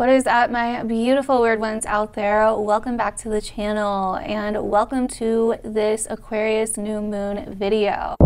What is up, my beautiful weird ones out there? Welcome back to the channel and welcome to this Aquarius new moon video.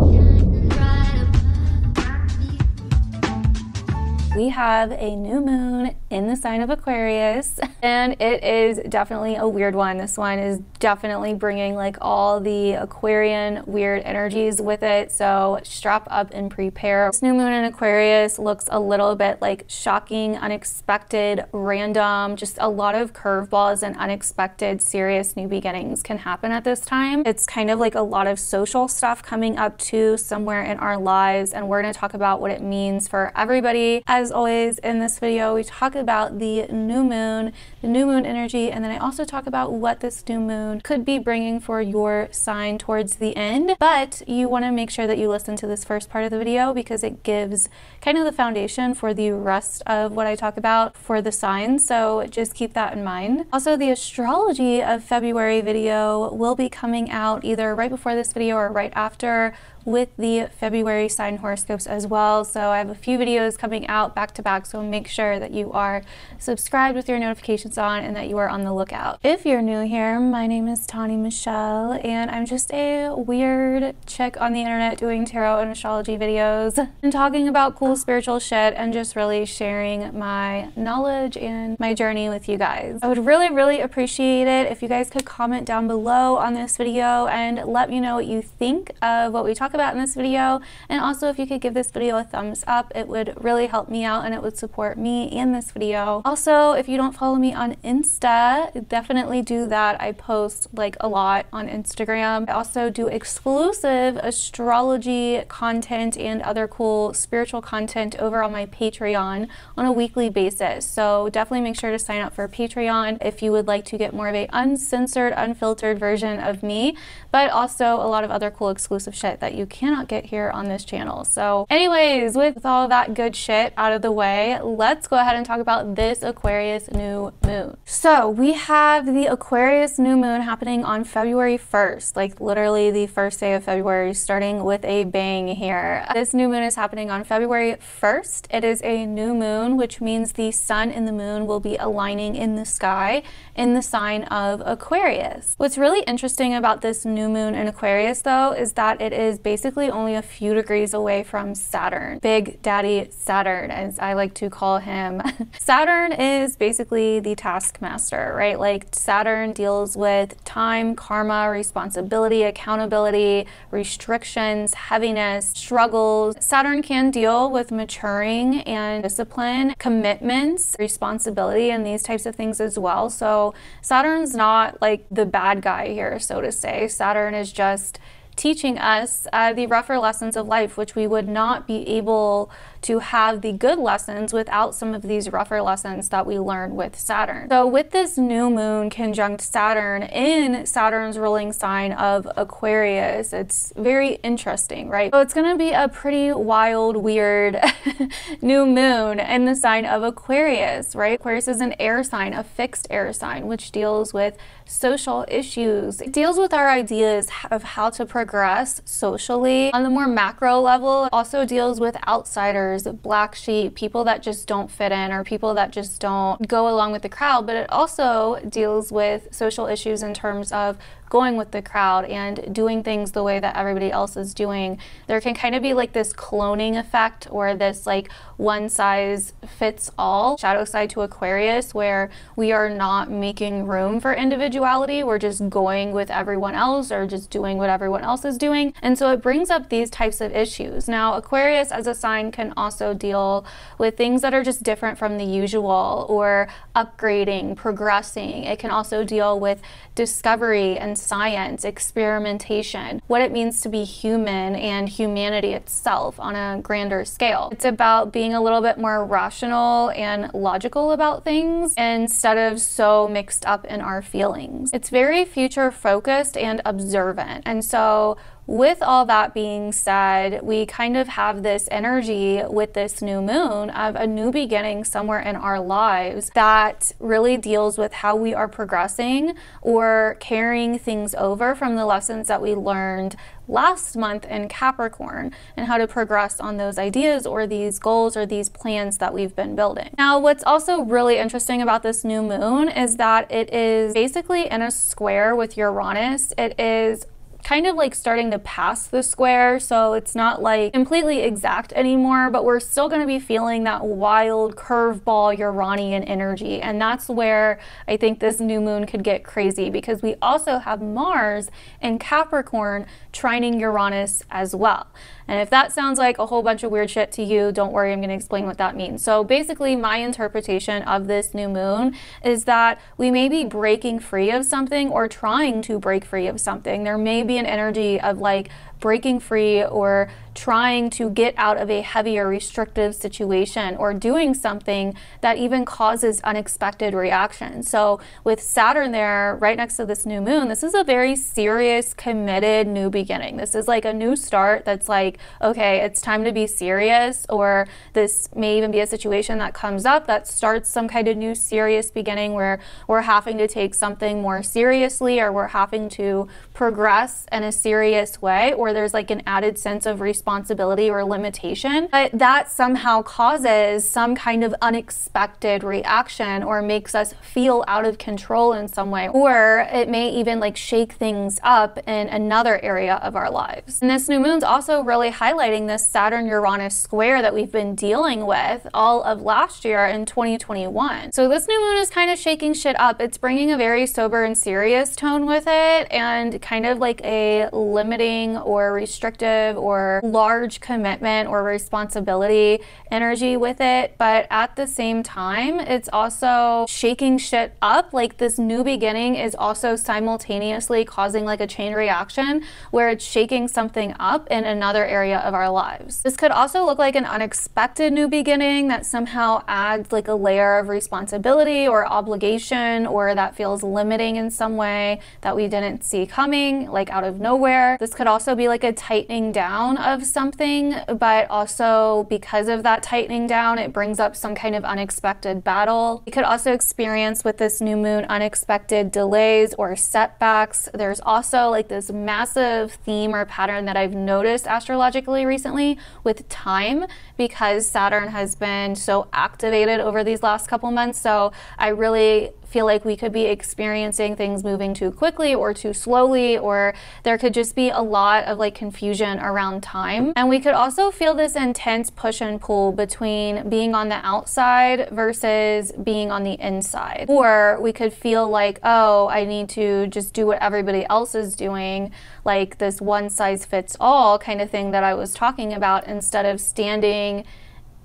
We have a new moon in the sign of Aquarius, and it is definitely a weird one. This one is definitely bringing like all the Aquarian weird energies with it, so strap up and prepare. This new moon in Aquarius looks a little bit like shocking, unexpected, random, just a lot of curveballs and unexpected, serious new beginnings can happen at this time. It's kind of like a lot of social stuff coming up too somewhere in our lives, and we're to talk about what it means for everybody as as always, in this video, we talk about the new moon, the new moon energy, and then I also talk about what this new moon could be bringing for your sign towards the end. But you want to make sure that you listen to this first part of the video because it gives kind of the foundation for the rest of what I talk about for the signs. So just keep that in mind. Also, the astrology of February video will be coming out either right before this video or right after with the February sign horoscopes as well. So I have a few videos coming out back to back, so make sure that you are subscribed with your notifications on and that you are on the lookout. If you're new here, my name is Tawny Michelle, and I'm just a weird chick on the internet doing tarot and astrology videos and talking about cool spiritual shit and just really sharing my knowledge and my journey with you guys. I would really, really appreciate it if you guys could comment down below on this video and let me know what you think of what we about in this video. And also if you could give this video a thumbs up, it would really help me out and it would support me and this video. Also, if you don't follow me on Insta, definitely do that. I post like a lot on Instagram. I also do exclusive astrology content and other cool spiritual content over on my Patreon on a weekly basis. So definitely make sure to sign up for Patreon if you would like to get more of a uncensored, unfiltered version of me, but also a lot of other cool exclusive shit that you cannot get here on this channel. So anyways, with all that good shit out of the way, let's go ahead and talk about this Aquarius new moon. So we have the Aquarius new moon happening on February 1st, like literally the first day of February, starting with a bang here. This new moon is happening on February 1st. It is a new moon, which means the sun and the moon will be aligning in the sky in the sign of Aquarius. What's really interesting about this new moon in Aquarius though is that it is based basically only a few degrees away from Saturn. Big Daddy Saturn, as I like to call him. Saturn is basically the taskmaster, right? Like Saturn deals with time, karma, responsibility, accountability, restrictions, heaviness, struggles. Saturn can deal with maturing and discipline, commitments, responsibility, and these types of things as well. So Saturn's not like the bad guy here, so to say. Saturn is just teaching us uh, the rougher lessons of life, which we would not be able to have the good lessons without some of these rougher lessons that we learned with Saturn. So with this new moon conjunct Saturn in Saturn's ruling sign of Aquarius, it's very interesting, right? So it's going to be a pretty wild, weird new moon in the sign of Aquarius, right? Aquarius is an air sign, a fixed air sign, which deals with social issues. It deals with our ideas of how to progress socially. On the more macro level, It also deals with outsiders black sheep, people that just don't fit in or people that just don't go along with the crowd, but it also deals with social issues in terms of going with the crowd and doing things the way that everybody else is doing, there can kind of be like this cloning effect or this like one size fits all shadow side to Aquarius where we are not making room for individuality. We're just going with everyone else or just doing what everyone else is doing. And so it brings up these types of issues. Now, Aquarius as a sign can also deal with things that are just different from the usual or upgrading, progressing. It can also deal with discovery and science, experimentation, what it means to be human and humanity itself on a grander scale. It's about being a little bit more rational and logical about things instead of so mixed up in our feelings. It's very future focused and observant. And so with all that being said, we kind of have this energy with this new moon of a new beginning somewhere in our lives that really deals with how we are progressing or carrying things over from the lessons that we learned last month in Capricorn and how to progress on those ideas or these goals or these plans that we've been building. Now, what's also really interesting about this new moon is that it is basically in a square with Uranus. It is kind of like starting to pass the square, so it's not like completely exact anymore, but we're still going to be feeling that wild curveball Uranian energy. And that's where I think this new moon could get crazy because we also have Mars in Capricorn trining Uranus as well. And if that sounds like a whole bunch of weird shit to you, don't worry, I'm going to explain what that means. So basically, my interpretation of this new moon is that we may be breaking free of something or trying to break free of something. There may be an energy of like breaking free or trying to get out of a heavier restrictive situation or doing something that even causes unexpected reactions. So with Saturn there right next to this new moon, this is a very serious, committed new beginning. This is like a new start that's like, okay, it's time to be serious or this may even be a situation that comes up that starts some kind of new serious beginning where we're having to take something more seriously or we're having to progress in a serious way or there's like an added sense of responsibility or limitation, but that somehow causes some kind of unexpected reaction or makes us feel out of control in some way, or it may even like shake things up in another area of our lives. And this new moon's also really highlighting this Saturn Uranus square that we've been dealing with all of last year in 2021. So this new moon is kind of shaking shit up. It's bringing a very sober and serious tone with it and kind of like a limiting or restrictive or large commitment or responsibility energy with it. But at the same time, it's also shaking shit up. Like this new beginning is also simultaneously causing like a chain reaction where it's shaking something up in another area of our lives. This could also look like an unexpected new beginning that somehow adds like a layer of responsibility or obligation or that feels limiting in some way that we didn't see coming, like out of nowhere. This could also be like a tightening down of something, but also because of that tightening down, it brings up some kind of unexpected battle. You could also experience with this new moon unexpected delays or setbacks. There's also like this massive theme or pattern that I've noticed astrologically recently with time because Saturn has been so activated over these last couple months. So I really feel like we could be experiencing things moving too quickly or too slowly, or there could just be a lot of like confusion around time. And we could also feel this intense push and pull between being on the outside versus being on the inside. Or we could feel like, oh, I need to just do what everybody else is doing, like this one size fits all kind of thing that I was talking about, instead of standing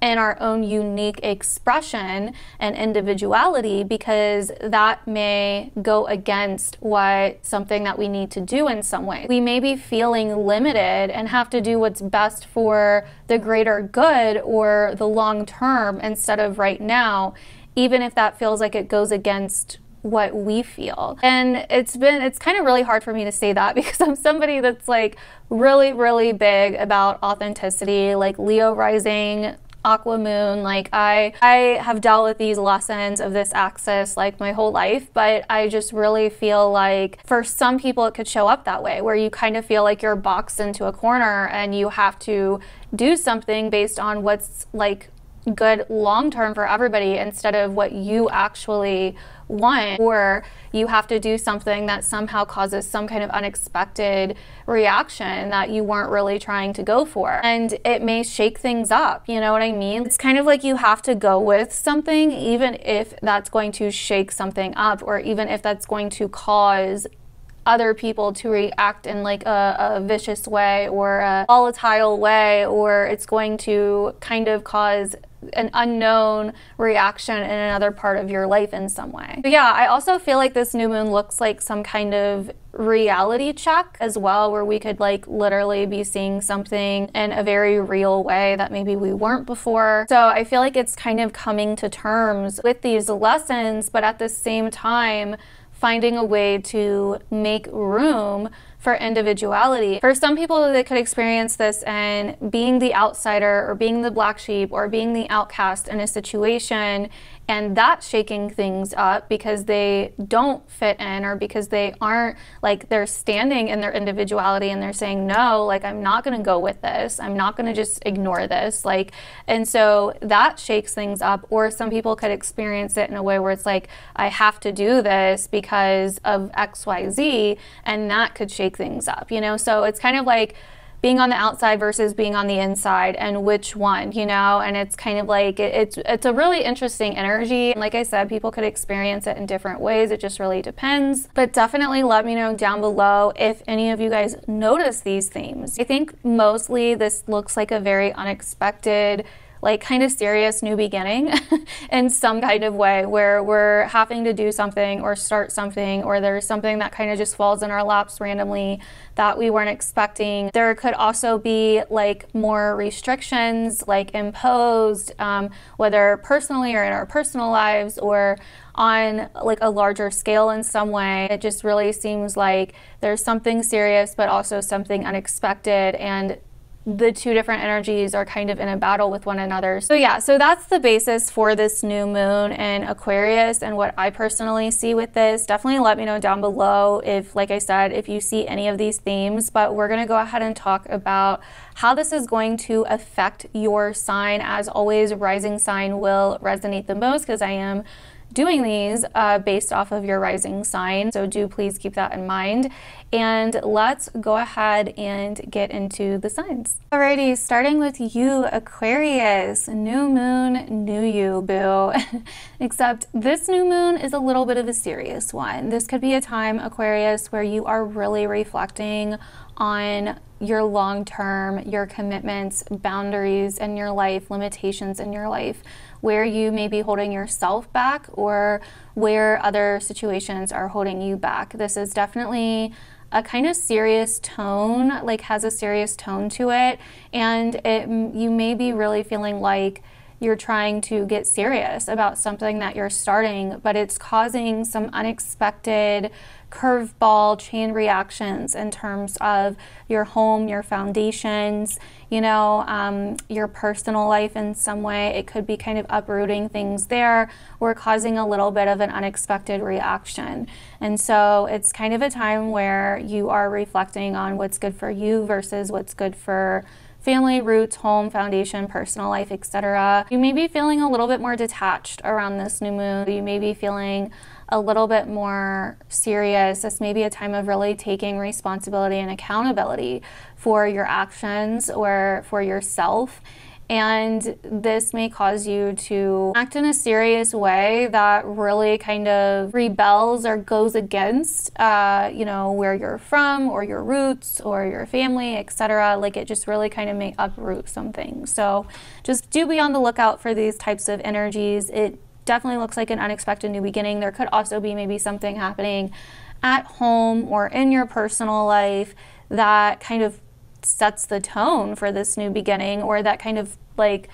in our own unique expression and individuality because that may go against what something that we need to do in some way. We may be feeling limited and have to do what's best for the greater good or the long term instead of right now, even if that feels like it goes against what we feel. And it's been, it's kind of really hard for me to say that because I'm somebody that's like really, really big about authenticity, like Leo rising aqua moon like i i have dealt with these lessons of this axis like my whole life but i just really feel like for some people it could show up that way where you kind of feel like you're boxed into a corner and you have to do something based on what's like good long term for everybody instead of what you actually want or you have to do something that somehow causes some kind of unexpected reaction that you weren't really trying to go for. And it may shake things up you know what i mean? It's kind of like you have to go with something even if that's going to shake something up or even if that's going to cause other people to react in like a, a, vicious way or a volatile way or it's going to kind of cause an unknown reaction in another part of your life in some way. But yeah, I also feel like this new moon looks like some kind of reality check as well, where we could like literally be seeing something in a very real way that maybe we weren't before. So I feel like it's kind of coming to terms with these lessons, but at the same time, finding a way to make room for individuality. For some people, they could experience this in being the outsider or being the black sheep or being the outcast in a situation and that's shaking things up because they don't fit in or because they aren't like they're standing in their individuality and they're saying no like i'm not going to go with this i'm not going to just ignore this like and so that shakes things up or some people could experience it in a way where it's like i have to do this because of xyz and that could shake things up you know? So it's kind of like being on the outside versus being on the inside and which one you know? And it's kind of like it, it's it's a really interesting energy. And like i said people could experience it in different ways. It just really depends. But definitely let me know down below if any of you guys notice these themes. I think mostly this looks like a very unexpected like kind of serious new beginning in some kind of way where we're having to do something or start something or there's something that kind of just falls in our laps randomly that we weren't expecting. There could also be like more restrictions like imposed, um, whether personally or in our personal lives or on like a larger scale in some way. It just really seems like there's something serious but also something unexpected and the two different energies are kind of in a battle with one another. So yeah, so that's the basis for this new moon in Aquarius and what I personally see with this. Definitely let me know down below if, like I said, if you see any of these themes, but we're to go ahead and talk about how this is going to affect your sign. As always, rising sign will resonate the most because I am doing these uh, based off of your rising sign. So do please keep that in mind. And let's go ahead and get into the signs. Alrighty, starting with you, Aquarius. New moon, new you, boo. Except this new moon is a little bit of a serious one. This could be a time, Aquarius, where you are really reflecting on your long term, your commitments, boundaries in your life, limitations in your life where you may be holding yourself back or where other situations are holding you back. This is definitely a kind of serious tone, like has a serious tone to it, and it, you may be really feeling like you're trying to get serious about something that you're starting, but it's causing some unexpected curveball chain reactions in terms of your home, your foundations, you know, um, your personal life in some way. It could be kind of uprooting things there or causing a little bit of an unexpected reaction. And so it's kind of a time where you are reflecting on what's good for you versus what's good for family, roots, home, foundation, personal life, etc. You may be feeling a little bit more detached around this new moon. You may be feeling a little bit more serious. This may be a time of really taking responsibility and accountability for your actions or for yourself and this may cause you to act in a serious way that really kind of rebels or goes against, uh, you know, where you're from or your roots or your family, etc. Like it just really kind of may uproot something. So just do be on the lookout for these types of energies. It definitely looks like an unexpected new beginning. There could also be maybe something happening at home or in your personal life that kind of sets the tone for this new beginning or that kind of like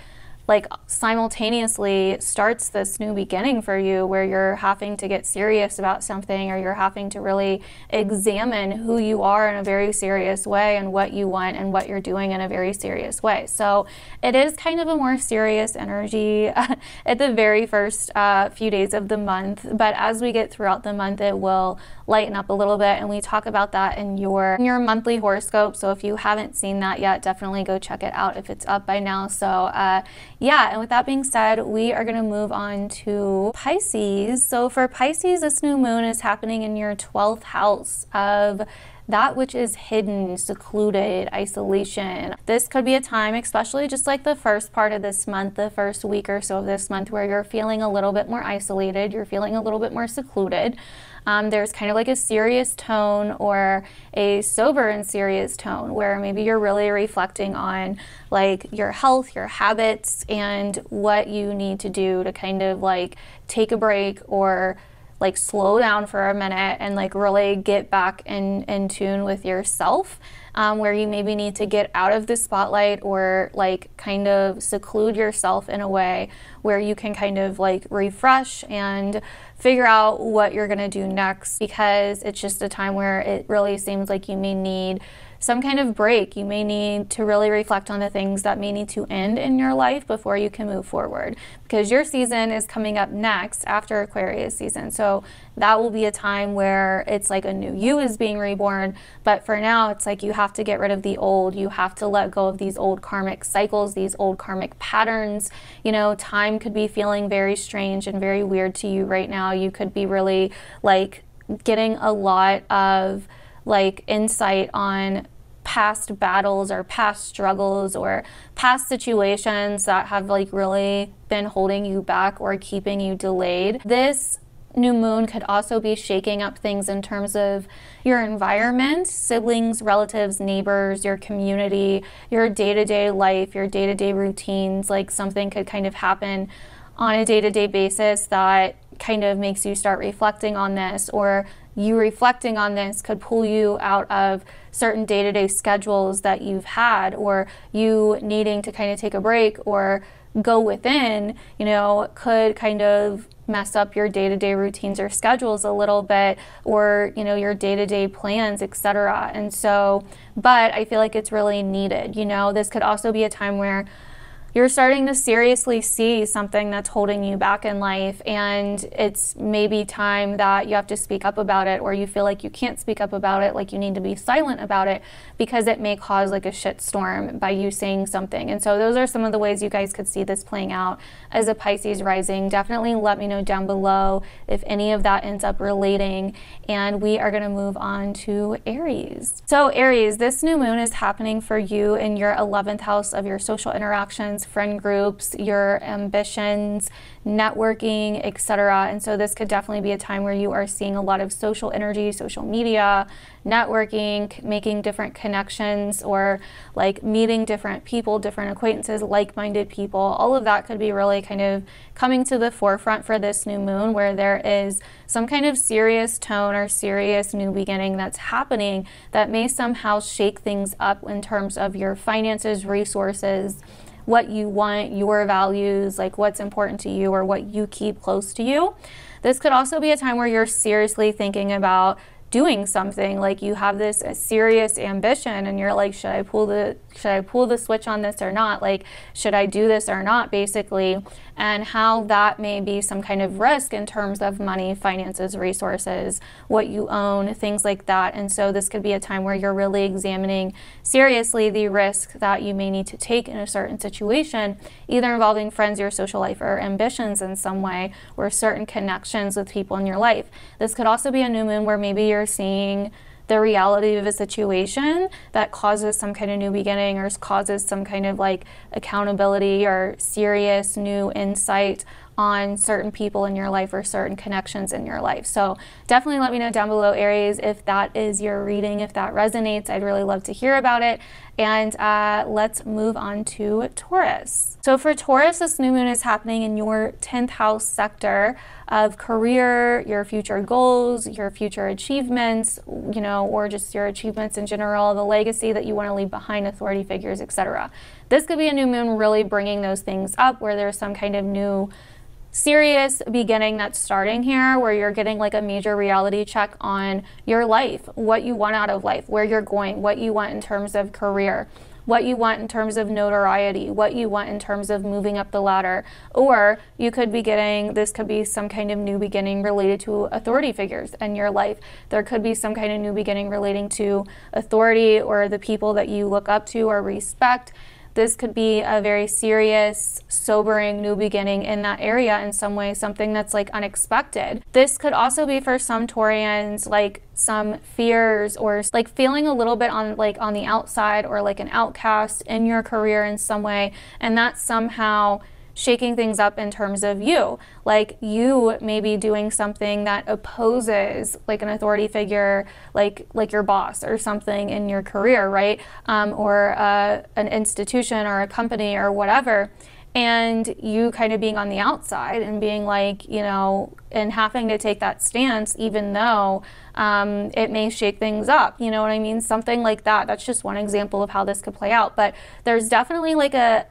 like simultaneously starts this new beginning for you where you're having to get serious about something or you're having to really examine who you are in a very serious way and what you want and what you're doing in a very serious way. So it is kind of a more serious energy at the very first uh, few days of the month, but as we get throughout the month, it will lighten up a little bit and we talk about that in your in your monthly horoscope so if you haven't seen that yet definitely go check it out if it's up by now so uh, yeah and with that being said we are going to move on to Pisces so for Pisces this new moon is happening in your 12th house of that which is hidden, secluded, isolation. This could be a time, especially just like the first part of this month, the first week or so of this month, where you're feeling a little bit more isolated, you're feeling a little bit more secluded um, there's kind of like a serious tone or a sober and serious tone where maybe you're really reflecting on like your health, your habits, and what you need to do to kind of like take a break or like slow down for a minute and like really get back in, in tune with yourself um, where you maybe need to get out of the spotlight or like kind of seclude yourself in a way where you can kind of like refresh and figure out what you're going to do next because it's just a time where it really seems like you may need some kind of break. You may need to really reflect on the things that may need to end in your life before you can move forward because your season is coming up next after Aquarius season. So that will be a time where it's like a new you is being reborn. But for now, it's like you have to get rid of the old. You have to let go of these old karmic cycles, these old karmic patterns. You know, time could be feeling very strange and very weird to you right now. You could be really like getting a lot of like insight on past battles or past struggles or past situations that have like really been holding you back or keeping you delayed. This new moon could also be shaking up things in terms of your environment, siblings, relatives, neighbors, your community, your day to day life, your day to day routines. Like something could kind of happen on a day to day basis that kind of makes you start reflecting on this, or you reflecting on this could pull you out of certain day to day schedules that you've had, or you needing to kind of take a break or go within, you know, could kind of mess up your day-to-day routines or schedules a little bit or you know your day-to-day plans etc and so but i feel like it's really needed you know? This could also be a time where you're starting to seriously see something that's holding you back in life and it's maybe time that you have to speak up about it or you feel like you can't speak up about it like you need to be silent about it because it may cause like a shit storm by you saying something. And so those are some of the ways you guys could see this playing out as a pisces rising. Definitely let me know down below if any of that ends up relating and we are going to move on to aries. So aries this new moon is happening for you in your 11th house of your social interactions friend groups, your ambitions, networking, etc. And so this could definitely be a time where you are seeing a lot of social energy, social media, networking, making different connections or like meeting different people, different acquaintances, like-minded people. All of that could be really kind of coming to the forefront for this new moon where there is some kind of serious tone or serious new beginning that's happening that may somehow shake things up in terms of your finances, resources, what you want, your values, like what's important to you or what you keep close to you. This could also be a time where you're seriously thinking about doing something like you have this serious ambition and you're like should I pull the should I pull the switch on this or not? Like should I do this or not basically? And how that may be some kind of risk in terms of money finances resources what you own things like that. And so this could be a time where you're really examining seriously the risk that you may need to take in a certain situation either involving friends your social life or ambitions in some way or certain connections with people in your life. This could also be a new moon where maybe you're seeing the reality of a situation that causes some kind of new beginning or causes some kind of like accountability or serious new insight on certain people in your life or certain connections in your life. So definitely let me know down below, Aries, if that is your reading, if that resonates. I'd really love to hear about it. And uh, let's move on to Taurus. So for Taurus, this new moon is happening in your 10th house sector of career, your future goals, your future achievements, you know, or just your achievements in general, the legacy that you want to leave behind, authority figures, etc. This could be a new moon really bringing those things up where there's some kind of new serious beginning that's starting here where you're getting like a major reality check on your life, what you want out of life, where you're going, what you want in terms of career, what you want in terms of notoriety, what you want in terms of moving up the ladder. Or you could be getting this could be some kind of new beginning related to authority figures in your life. There could be some kind of new beginning relating to authority or the people that you look up to or respect this could be a very serious, sobering new beginning in that area in some way, something that's like unexpected. This could also be for some Taurians like some fears or like feeling a little bit on like on the outside or like an outcast in your career in some way and that somehow shaking things up in terms of you. Like you may be doing something that opposes like an authority figure, like like your boss or something in your career, right? Um, or uh, an institution or a company or whatever. and you kind of being on the outside and being like, you know, and having to take that stance, even though um, it may shake things up. You know what I mean? Something like that. That's just one example of how this could play out. But there's definitely like a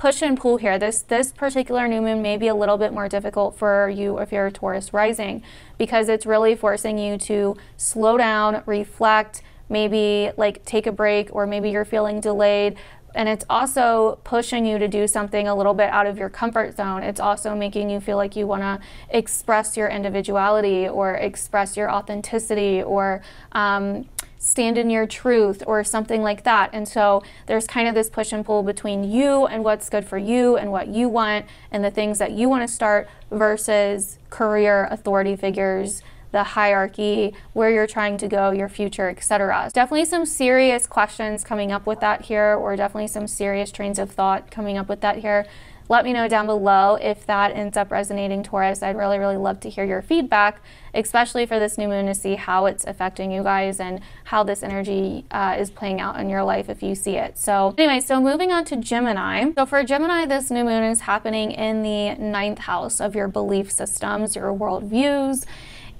push and pull here. This this particular new moon may be a little bit more difficult for you if you're a Taurus rising because it's really forcing you to slow down, reflect, maybe like take a break or maybe you're feeling delayed and it's also pushing you to do something a little bit out of your comfort zone. It's also making you feel like you want to express your individuality or express your authenticity or um, stand in your truth or something like that. And so there's kind of this push and pull between you and what's good for you and what you want and the things that you want to start versus career authority figures the hierarchy, where you're trying to go, your future, etc. Definitely some serious questions coming up with that here, or definitely some serious trains of thought coming up with that here. Let me know down below if that ends up resonating, Taurus. I'd really, really love to hear your feedback, especially for this new moon to see how it's affecting you guys and how this energy uh, is playing out in your life if you see it. So, anyway, so moving on to Gemini. So, for Gemini, this new moon is happening in the ninth house of your belief systems, your worldviews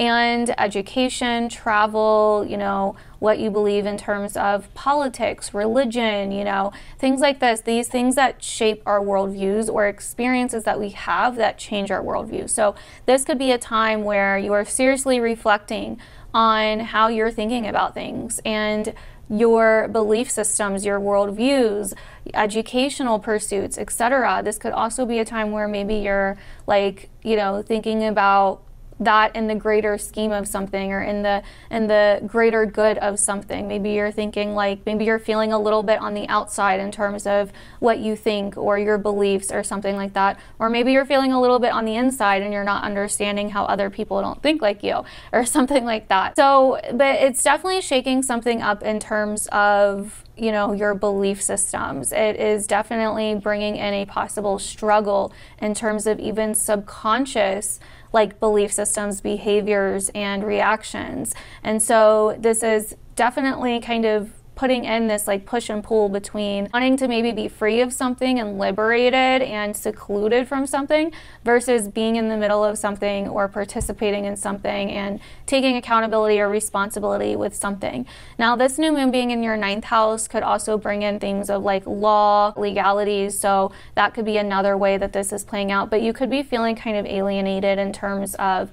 and education, travel, you know, what you believe in terms of politics, religion, you know, things like this. These things that shape our worldviews or experiences that we have that change our worldview. So, this could be a time where you are seriously reflecting on how you're thinking about things and your belief systems, your worldviews, educational pursuits, etc. This could also be a time where maybe you're like, you know, thinking about that in the greater scheme of something or in the in the greater good of something. Maybe you're thinking like maybe you're feeling a little bit on the outside in terms of what you think or your beliefs or something like that. Or maybe you're feeling a little bit on the inside and you're not understanding how other people don't think like you or something like that. So, but it's definitely shaking something up in terms of you know your belief systems it is definitely bringing in a possible struggle in terms of even subconscious like belief systems, behaviors, and reactions. And so this is definitely kind of putting in this like push and pull between wanting to maybe be free of something and liberated and secluded from something versus being in the middle of something or participating in something and taking accountability or responsibility with something. Now, this new moon being in your ninth house could also bring in things of like law, legalities. So that could be another way that this is playing out. But you could be feeling kind of alienated in terms of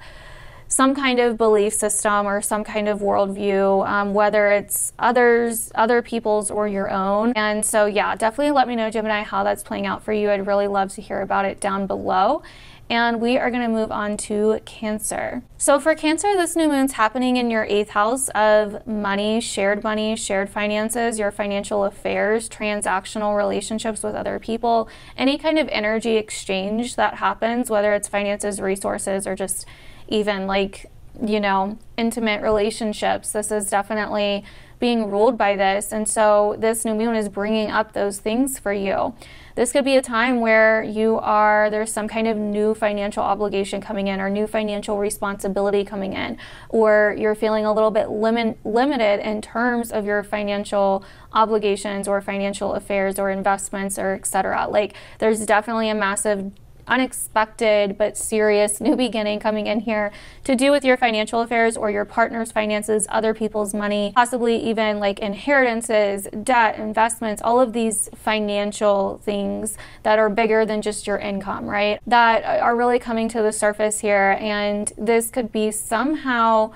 some kind of belief system or some kind of worldview, um, whether it's others, other people's, or your own. And so, yeah, definitely let me know, Gemini, how that's playing out for you. I'd really love to hear about it down below. And we are going to move on to Cancer. So, for Cancer, this new moon's happening in your eighth house of money, shared money, shared finances, your financial affairs, transactional relationships with other people, any kind of energy exchange that happens, whether it's finances, resources, or just even like, you know, intimate relationships. This is definitely being ruled by this. And so this new moon is bringing up those things for you. This could be a time where you are, there's some kind of new financial obligation coming in or new financial responsibility coming in, or you're feeling a little bit limit, limited in terms of your financial obligations or financial affairs or investments or etc. Like there's definitely a massive unexpected but serious new beginning coming in here to do with your financial affairs or your partner's finances, other people's money, possibly even like inheritances, debt, investments, all of these financial things that are bigger than just your income, right? That are really coming to the surface here. And this could be somehow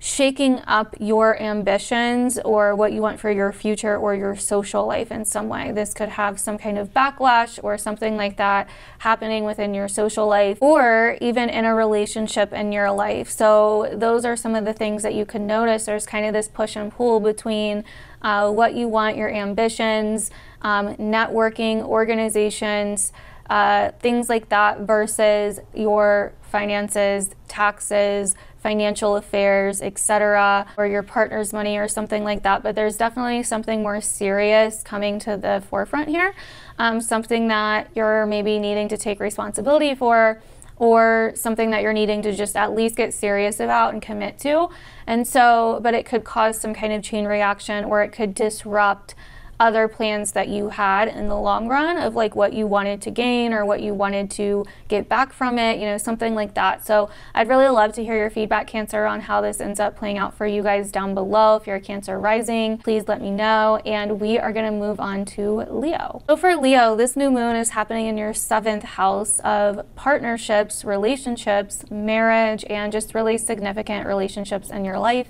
shaking up your ambitions or what you want for your future or your social life in some way. This could have some kind of backlash or something like that happening within your social life or even in a relationship in your life. So, those are some of the things that you can notice. There's kind of this push and pull between uh, what you want, your ambitions, um, networking, organizations. Uh, things like that versus your finances, taxes, financial affairs, etc., or your partner's money or something like that. But there's definitely something more serious coming to the forefront here, um, something that you're maybe needing to take responsibility for. Or something that you're needing to just at least get serious about and commit to. And so, but it could cause some kind of chain reaction or it could disrupt other plans that you had in the long run of like what you wanted to gain or what you wanted to get back from it, you know, something like that. So I'd really love to hear your feedback, Cancer, on how this ends up playing out for you guys down below. If you're a Cancer rising, please let me know. And we are going to move on to Leo. So for Leo, this new moon is happening in your seventh house of partnerships, relationships, marriage, and just really significant relationships in your life.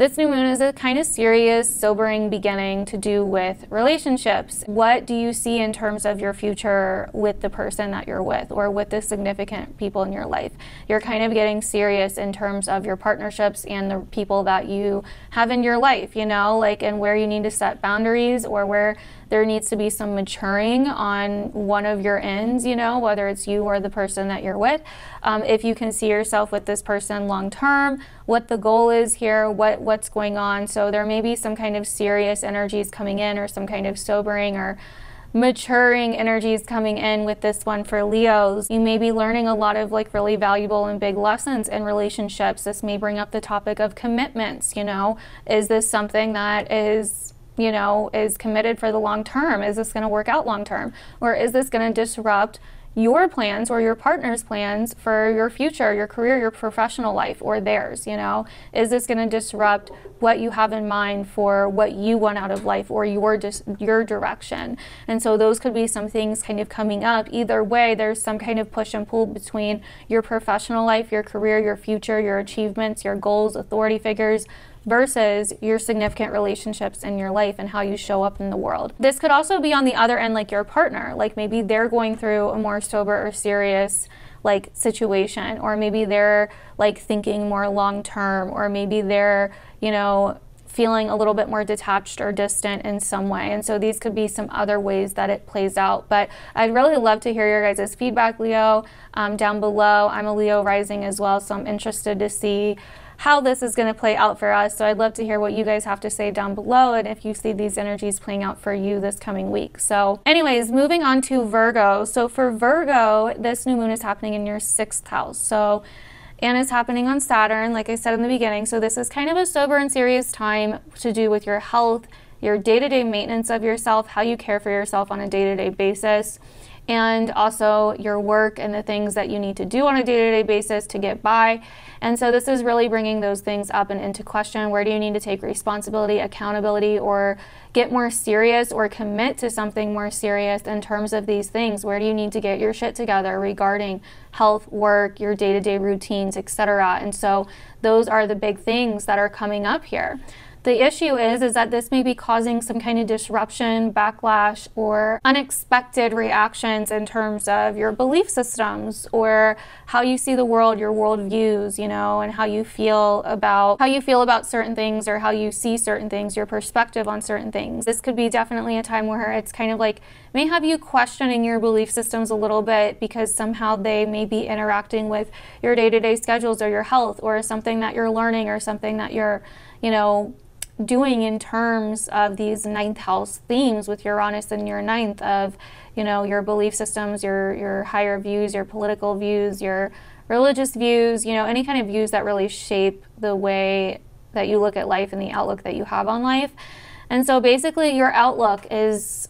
This new moon is a kind of serious, sobering beginning to do with relationships. What do you see in terms of your future with the person that you're with or with the significant people in your life? You're kind of getting serious in terms of your partnerships and the people that you have in your life, you know, like and where you need to set boundaries or where there needs to be some maturing on one of your ends, you know, whether it's you or the person that you're with. Um, if you can see yourself with this person long term, what the goal is here, what what's going on. So there may be some kind of serious energies coming in or some kind of sobering or maturing energies coming in with this one for Leos. You may be learning a lot of like really valuable and big lessons in relationships. This may bring up the topic of commitments, you know. Is this something that is you know, is committed for the long term? Is this going to work out long term? Or is this going to disrupt your plans or your partner's plans for your future, your career, your professional life, or theirs? You know, is this going to disrupt what you have in mind for what you want out of life or your dis- your direction? And so those could be some things kind of coming up. Either way, there's some kind of push and pull between your professional life, your career, your future, your achievements, your goals, authority figures versus your significant relationships in your life and how you show up in the world. This could also be on the other end, like your partner, like maybe they're going through a more sober or serious like situation, or maybe they're like thinking more long term, or maybe they're, you know, feeling a little bit more detached or distant in some way. And so these could be some other ways that it plays out. But I'd really love to hear your guys' feedback, Leo, um, down below. I'm a Leo rising as well, so I'm interested to see how this is going to play out for us. So I'd love to hear what you guys have to say down below and if you see these energies playing out for you this coming week. So, anyways, moving on to Virgo. So, for Virgo, this new moon is happening in your sixth house. So, and it's happening on Saturn, like I said in the beginning. So, this is kind of a sober and serious time to do with your health, your day to day maintenance of yourself, how you care for yourself on a day to day basis and also your work and the things that you need to do on a day to day basis to get by. And so this is really bringing those things up and into question. Where do you need to take responsibility, accountability, or get more serious or commit to something more serious in terms of these things? Where do you need to get your shit together regarding health, work, your day to day routines, etc.? And so those are the big things that are coming up here. The issue is is that this may be causing some kind of disruption, backlash, or unexpected reactions in terms of your belief systems or how you see the world, your worldviews, you know, and how you feel about how you feel about certain things or how you see certain things, your perspective on certain things. This could be definitely a time where it's kind of like may have you questioning your belief systems a little bit because somehow they may be interacting with your day-to-day schedules or your health or something that you're learning or something that you're, you know, doing in terms of these ninth house themes with Uranus and your ninth of, you know, your belief systems, your your higher views, your political views, your religious views, you know, any kind of views that really shape the way that you look at life and the outlook that you have on life. And so basically your outlook is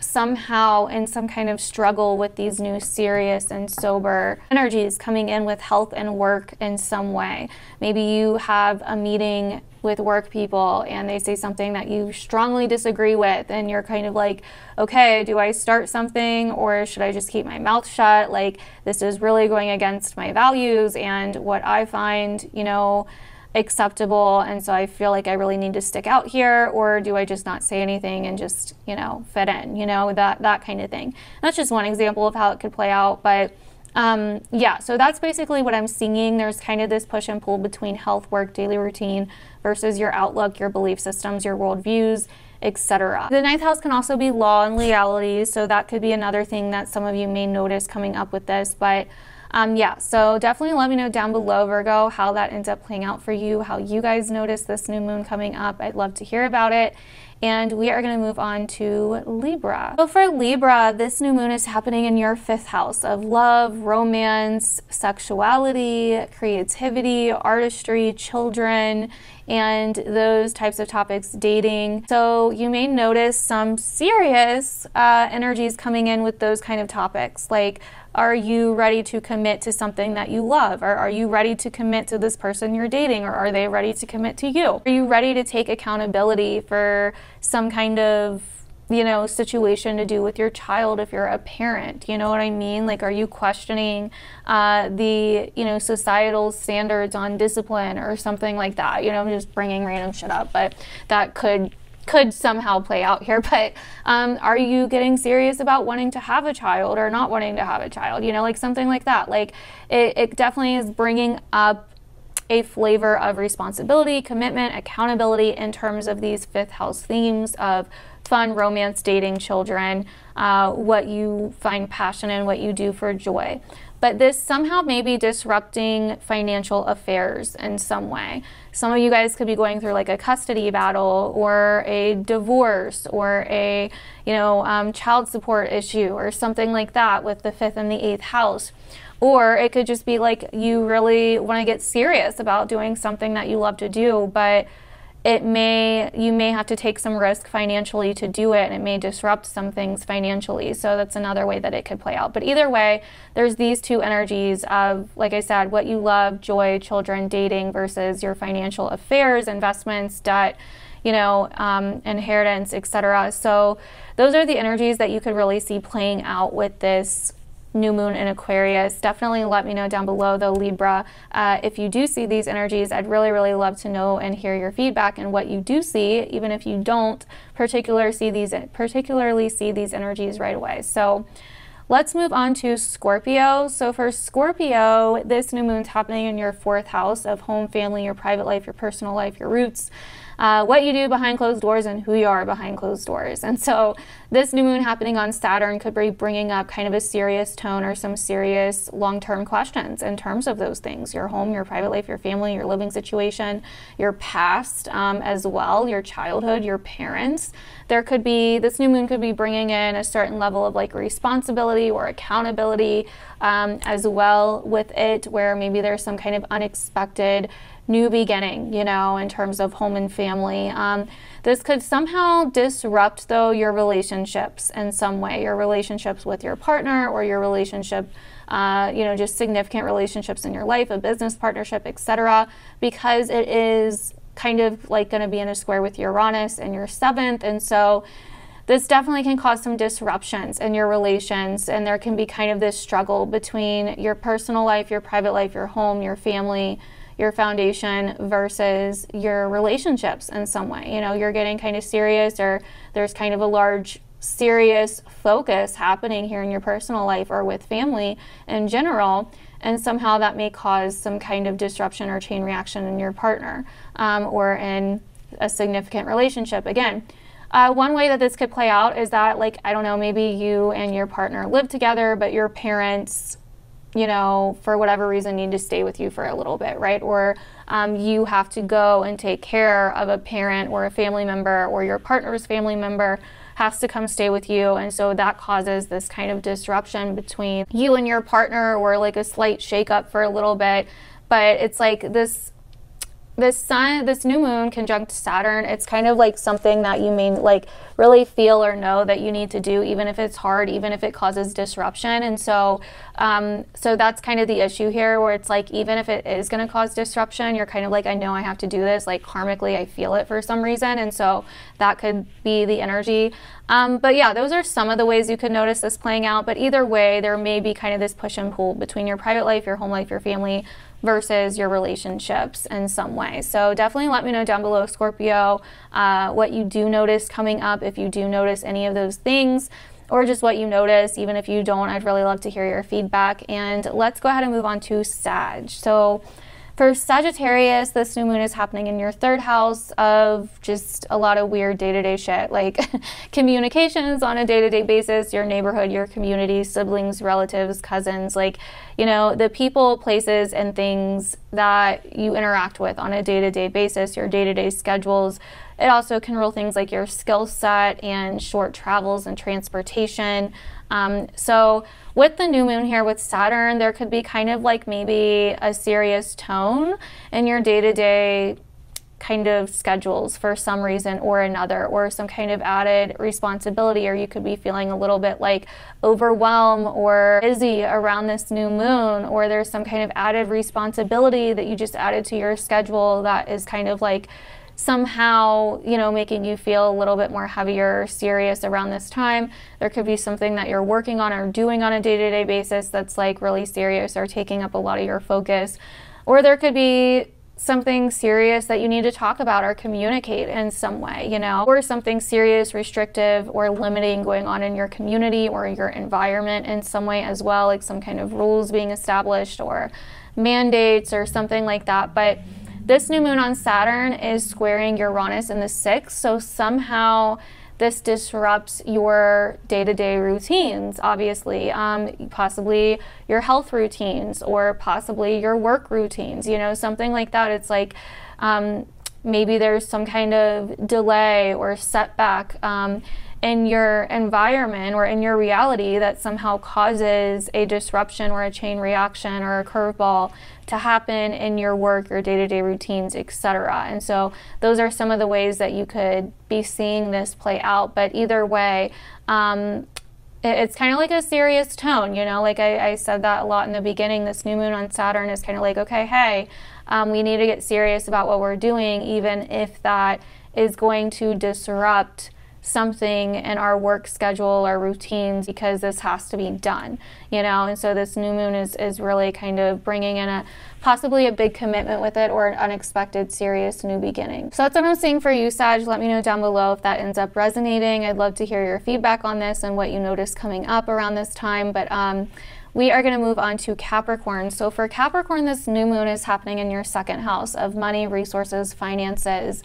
somehow in some kind of struggle with these new serious and sober energies coming in with health and work in some way. Maybe you have a meeting with work people and they say something that you strongly disagree with and you're kind of like okay do i start something or should i just keep my mouth shut like this is really going against my values and what i find you know acceptable and so i feel like i really need to stick out here or do i just not say anything and just you know fit in you know that that kind of thing that's just one example of how it could play out but um, yeah, so that's basically what I'm seeing. There's kind of this push and pull between health, work, daily routine versus your outlook, your belief systems, your worldviews, etc. The ninth house can also be law and legalities, so that could be another thing that some of you may notice coming up with this. But um, yeah, so definitely let me know down below, Virgo, how that ends up playing out for you, how you guys notice this new moon coming up. I'd love to hear about it. And we are going to move on to Libra. So for Libra, this new moon is happening in your fifth house of love, romance, sexuality, creativity, artistry, children, and those types of topics, dating. So you may notice some serious uh, energies coming in with those kind of topics. Like, are you ready to commit to something that you love? Or are you ready to commit to this person you're dating? Or are they ready to commit to you? Are you ready to take accountability for some kind of you know, situation to do with your child if you're a parent. You know what I mean? Like, are you questioning uh, the, you know, societal standards on discipline or something like that? You know, I'm just bringing random shit up, but that could could somehow play out here. But um, are you getting serious about wanting to have a child or not wanting to have a child? You know, like something like that. Like, it, it definitely is bringing up a flavor of responsibility, commitment, accountability in terms of these fifth house themes of fun, romance, dating, children, uh, what you find passion in, what you do for joy. But this somehow may be disrupting financial affairs in some way. Some of you guys could be going through like a custody battle or a divorce or a, you know, um, child support issue or something like that with the fifth and the eighth house. Or it could just be like you really want to get serious about doing something that you love to do, but it may you may have to take some risk financially to do it and it may disrupt some things financially. So that's another way that it could play out. But either way there's these two energies of like i said what you love joy children dating versus your financial affairs investments debt you know um, inheritance etc so those are the energies that you could really see playing out with this new moon in Aquarius. Definitely let me know down below, though, Libra. Uh, if you do see these energies, I'd really, really love to know and hear your feedback and what you do see, even if you don't particularly see these, particularly see these energies right away. So. Let's move on to Scorpio. So for Scorpio, this new moon's happening in your fourth house of home, family, your private life, your personal life, your roots uh, what you do behind closed doors and who you are behind closed doors. And so this new moon happening on Saturn could be bringing up kind of a serious tone or some serious long-term questions in terms of those things, your home, your private life, your family, your living situation, your past um, as well, your childhood, your parents. There could be, this new moon could be bringing in a certain level of like responsibility or accountability um, as well with it, where maybe there's some kind of unexpected new beginning, you know, in terms of home and family. Um, this could somehow disrupt, though, your relationships in some way, your relationships with your partner or your relationship, uh, you know, just significant relationships in your life, a business partnership, etc., because it is kind of like going to be in a square with Uranus and your seventh. And so this definitely can cause some disruptions in your relations and there can be kind of this struggle between your personal life, your private life, your home, your family, your foundation versus your relationships in some way. You know, you're getting kind of serious, or there's kind of a large, serious focus happening here in your personal life or with family in general. And somehow that may cause some kind of disruption or chain reaction in your partner um, or in a significant relationship. Again, uh, one way that this could play out is that, like, I don't know, maybe you and your partner live together, but your parents you know, for whatever reason, need to stay with you for a little bit, right? Or um, you have to go and take care of a parent or a family member, or your partner's family member has to come stay with you. And so that causes this kind of disruption between you and your partner, or like a slight shakeup for a little bit. But it's like this this sun, this new moon conjunct Saturn, it's kind of like something that you may like really feel or know that you need to do, even if it's hard, even if it causes disruption. And so, um, so that's kind of the issue here, where it's like even if it is going to cause disruption, you're kind of like, I know I have to do this. Like karmically, I feel it for some reason, and so that could be the energy. Um, but yeah, those are some of the ways you could notice this playing out. But either way, there may be kind of this push and pull between your private life, your home life, your family versus your relationships in some way. So definitely let me know down below, Scorpio, uh, what you do notice coming up, if you do notice any of those things, or just what you notice. Even if you don't, I'd really love to hear your feedback. And let's go ahead and move on to Sag. So For Sagittarius, this new moon is happening in your third house of just a lot of weird day to day shit, like communications on a day to day basis, your neighborhood, your community, siblings, relatives, cousins, like, you know, the people, places, and things that you interact with on a day to day basis, your day to day schedules. It also can rule things like your skill set and short travels and transportation. Um, so, with the new moon here with Saturn, there could be kind of like maybe a serious tone in your day to day kind of schedules for some reason or another, or some kind of added responsibility, or you could be feeling a little bit like overwhelmed or busy around this new moon, or there's some kind of added responsibility that you just added to your schedule that is kind of like somehow, you know, making you feel a little bit more heavier, serious around this time. There could be something that you're working on or doing on a day to day basis that's like really serious or taking up a lot of your focus. Or there could be something serious that you need to talk about or communicate in some way, you know, or something serious, restrictive, or limiting going on in your community or your environment in some way as well, like some kind of rules being established or mandates or something like that. But this new moon on Saturn is squaring Uranus in the sixth, so somehow this disrupts your day to day routines, obviously, um, possibly your health routines or possibly your work routines, you know, something like that. It's like um, maybe there's some kind of delay or setback. Um, in your environment or in your reality that somehow causes a disruption or a chain reaction or a curveball to happen in your work, your day-to-day routines, etc. And so those are some of the ways that you could be seeing this play out. But either way, um, it's kind of like a serious tone, you know, like I, I, said that a lot in the beginning. This new moon on Saturn is kind of like, okay, hey, um, we need to get serious about what we're doing, even if that is going to disrupt something in our work schedule or routines because this has to be done, you know? And so this new moon is, is really kind of bringing in a possibly a big commitment with it or an unexpected, serious new beginning. So that's what I'm seeing for you, Sag. Let me know down below if that ends up resonating. I'd love to hear your feedback on this and what you notice coming up around this time. But um, we are going to move on to Capricorn. So for Capricorn, this new moon is happening in your second house of money, resources, finances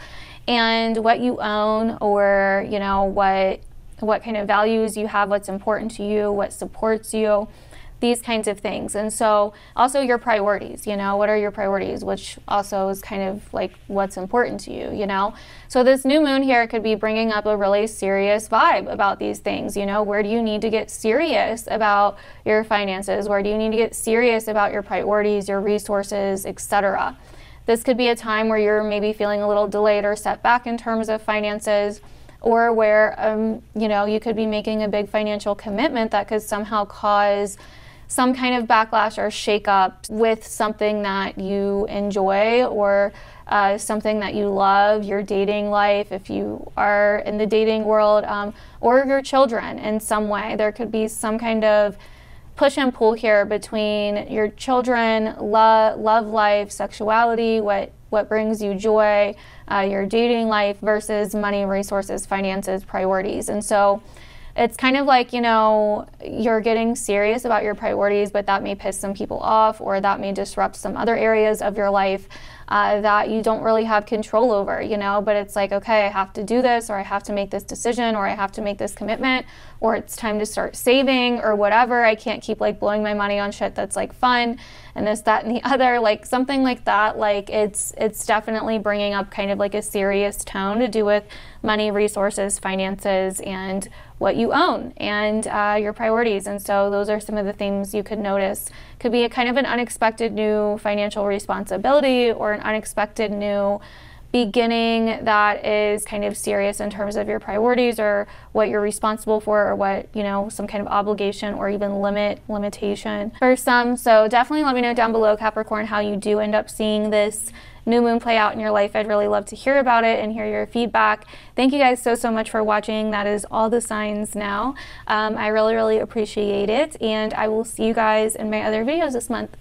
and what you own or you know what what kind of values you have what's important to you what supports you these kinds of things. And so also your priorities you know what are your priorities which also is kind of like what's important to you you know? So this new moon here could be bringing up a really serious vibe about these things you know? Where do you need to get serious about your finances? Where do you need to get serious about your priorities your resources etc this could be a time where you're maybe feeling a little delayed or set back in terms of finances, or where um, you know you could be making a big financial commitment that could somehow cause some kind of backlash or shakeup with something that you enjoy or uh, something that you love, your dating life, if you are in the dating world, um, or your children in some way. There could be some kind of push and pull here between your children, love, love life, sexuality, what what brings you joy, uh, your dating life versus money, resources, finances, priorities. And so it's kind of like, you know, you're getting serious about your priorities, but that may piss some people off or that may disrupt some other areas of your life uh, that you don't really have control over, you know. But it's like, okay, I have to do this, or I have to make this decision, or I have to make this commitment, or it's time to start saving, or whatever. I can't keep like blowing my money on shit that's like fun and this, that, and the other, like something like that. Like it's it's definitely bringing up kind of like a serious tone to do with money, resources, finances, and what you own and uh, your priorities. And so those are some of the things you could notice. Could be a kind of an unexpected new financial responsibility or an unexpected new beginning that is kind of serious in terms of your priorities or what you're responsible for or what you know some kind of obligation or even limit limitation for some. So definitely let me know down below capricorn how you do end up seeing this new moon play out in your life. I'd really love to hear about it and hear your feedback. Thank you guys so, so much for watching. That is all the signs now. Um, I really, really appreciate it. And I will see you guys in my other videos this month.